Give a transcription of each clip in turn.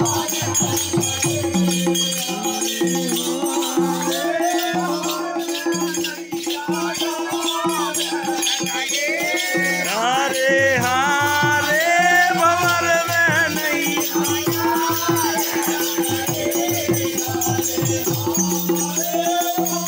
Oh, oh, oh.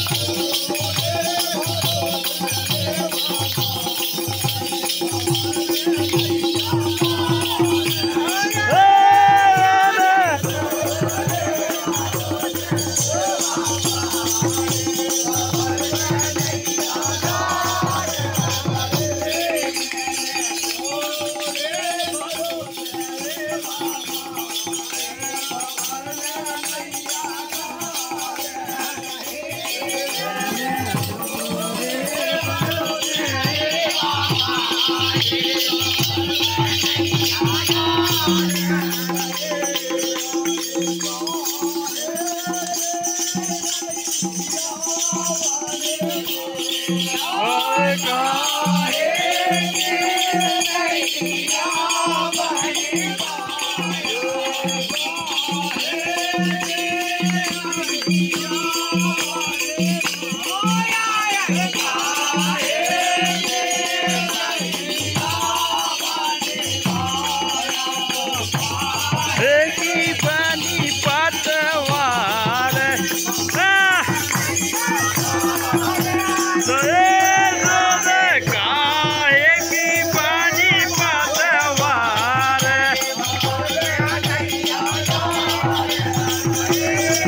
Yeah.